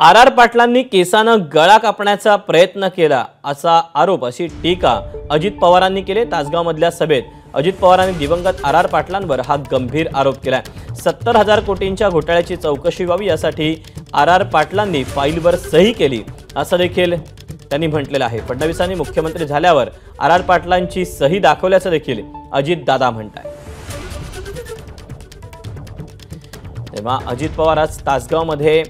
R R पाटलांनी केसानं गळा कापण्याचा प्रयत्न केला असा आरोप अशी टीका अजित पवारांनी केले तासगावमधल्या सभेत. अजित पवारांनी दिवंगत आर आर पाटलांवर हा गंभीर आरोप केला सत्तर हजार कोटींच्या घोटाळ्याची चौकशी व्हावी यासाठी आर आर पाटलांनी फाईलवर सही केली असं देखील त्यांनी म्हटलेलं आहे. फडणवीसांनी मुख्यमंत्री झाल्यावर आर आर पाटलांची सही दाखवल्याचं देखील अजित दादा म्हणताय तेव्हा अजित पवार आज तासगावमध्ये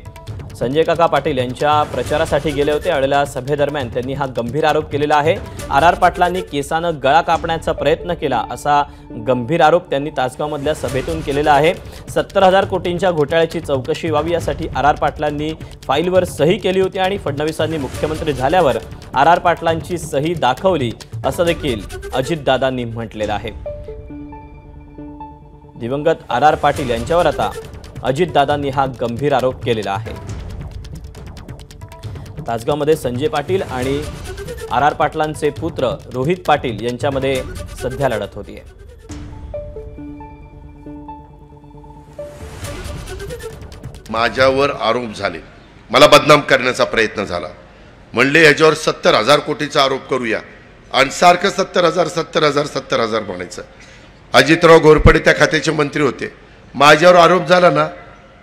संजय काका पाटील यांच्या प्रचारासाठी गेले होते. आलेल्या सभेदरम्यान त्यांनी हा गंभीर आरोप केलेला आहे. आर आर पाटलांनी केसानं गळा कापण्याचा प्रयत्न केला असा गंभीर आरोप त्यांनी तासगावमधल्या सभेतून केलेला आहे. सत्तर हजार कोटींच्या घोटाळ्याची चौकशी व्हावी यासाठी आर आर पाटलांनी फाईलवर सही केली होती आणि फडणवीसांनी मुख्यमंत्री झाल्यावर आर आर पाटलांची सही दाखवली असं देखील अजितदादांनी म्हटलेलं आहे. दिवंगत आर आर पाटील यांच्यावर आता अजितदादांनी हा गंभीर आरोप केलेला आहे. तासगावमध्ये संजय पाटील आणि आर आर पाटलांचे पुत्र रोहित पाटील यांच्यामध्ये सध्या लढत होती आहे माझ्यावर आरोप झाले. मला बदनाम करण्याचा प्रयत्न झाला. म्हणले याच्यावर सत्तर हजार कोटीचा आरोप करूया. आणि सारखं सत्तर हजार सत्तर हजार सत्तर हजार म्हणायचं. अजितराव घोरपडे त्या खात्याचे मंत्री होते. माझ्यावर आरोप झाला ना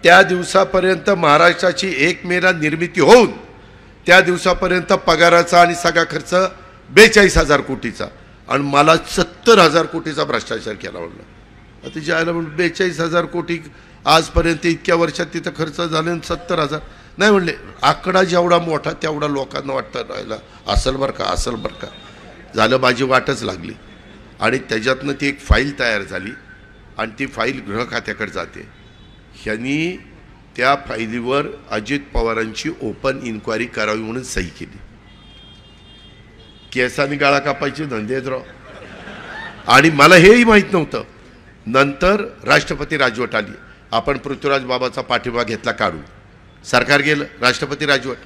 त्या दिवसापर्यंत महाराष्ट्राची एक मेला निर्मिती होऊन त्या दिवसापर्यंत पगाराचा आणि सगळा खर्च बेचाळीस हजार कोटीचा. आणि मला सत्तर हजार कोटीचा भ्रष्टाचार केला म्हणलं. आता जायला म्हणून बेचाळीस हजार कोटी आजपर्यंत इतक्या वर्षात तिथं खर्च झाले आणि सत्तर हजार. नाही म्हणले आकडा जेवढा मोठा तेवढा लोकांना वाटतं राहिला. असल बरं का असल बरं का. झालं माझी वाटच लागली. आणि त्याच्यातनं ती एक फाईल तयार झाली. आणि ती फाईल गृह खात्याकडे जाते. ह्यांनी त्या फाईलीवर अजित पवारांची ओपन इन्क्वायरी करावी म्हणून सही केली. केसाने गाळा कापायची धंदेत राव आणि मला हेही माहीत नव्हतं. नंतर राष्ट्रपती राजवट आली. आपण पृथ्वीराज बाबाचा पाठिंबा घेतला काढून. सरकार गेलं राष्ट्रपती राजवट.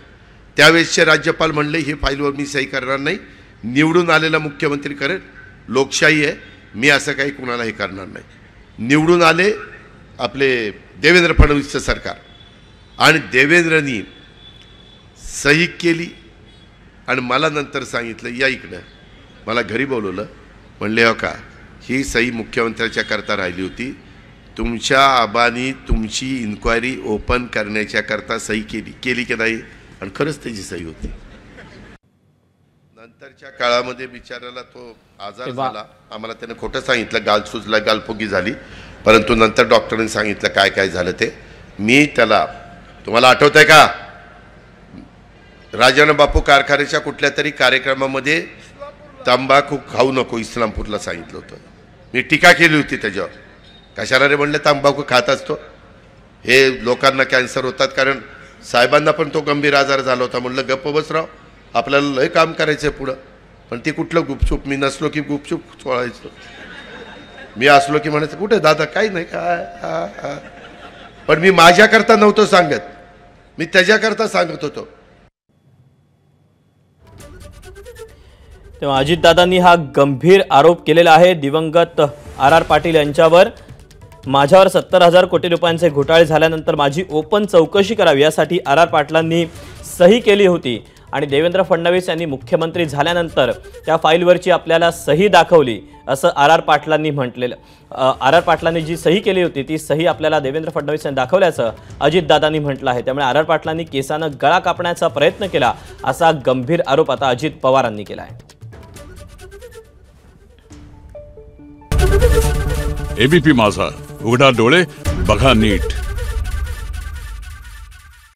त्यावेळेसचे राज्यपाल म्हणले हे फाईलवर मी सही करणार नाही. निवडून आलेला मुख्यमंत्री करेल. लोकशाही आहे. मी असं काही कुणाला हे करणार नाही. निवडून आले आपले देवेंद्र फडणवीसचं सरकार. आणि देवेंद्रनी सही केली आणि मला नंतर सांगितलं या इकडं. मला घरी बोलवलं. म्हणले हो का? ही सही मुख्यमंत्र्याच्या करता राहिली होती. तुमच्या आबानी तुमची इन्क्वायरी ओपन करण्याच्या करता सही केली केली की नाही? आणि खरंच त्याची सही होती. नंतरच्या काळामध्ये बिचाराला तो आजार झाला. आम्हाला त्यानं खोटं सांगितलं गाल सुजला गालफुगी झाली. परंतु नंतर डॉक्टरांनी सांगितलं काय काय झालं ते. मी त्याला तुम्हाला आठवत आहे का? राजानं बापू कारखान्याच्या कुठल्या तरी कार्यक्रमामध्ये तंबाखू खाऊ नको इस्लामपूरला सांगितलं होतं. मी टीका केली होती त्याच्यावर. कशाला रे म्हणलं तंबाखू खात असतो? हे लोकांना कॅन्सर होतात कारण साहेबांना पण तो गंभीर आजार झाला होता. म्हणलं गप्प बसराव आपल्याला लय काम करायचं आहे पुढं. पण ते कुठलं गुपचूप? मी नसलो की गुपचूप चोळायचो मी असलो की म्हणायचं कुठे दादा? काही नाही. काय पण मी माझ्याकरता नव्हतो सांगत. मी त्याच्याकरता सांगत होतो. तेव्हा अजितदादांनी हा गंभीर आरोप केलेला आहे. दिवंगत आर आर पाटील यांच्यावर माझ्यावर सत्तर हजार कोटी रुपयांचे घोटाळे झाल्यानंतर माझी ओपन चौकशी करावी यासाठी आर आर पाटलांनी सही केली होती. आणि देवेंद्र फडणवीस यांनी मुख्यमंत्री झाल्यानंतर त्या फाईलवरची आपल्याला सही दाखवली असं आर आर पाटलांनी म्हटलेलं आर आर पाटलांनी जी सही केली होती ती सही आपल्याला देवेंद्र फडणवीस यांनी दाखवल्याचं अजितदादांनी म्हटलं आहे. त्यामुळे आर आर पाटलांनी केसानं गळा कापण्याचा प्रयत्न केला असा गंभीर आरोप आता अजित पवारांनी केला आहे. एबीपी माझा उघडा डोळे बघा नीट.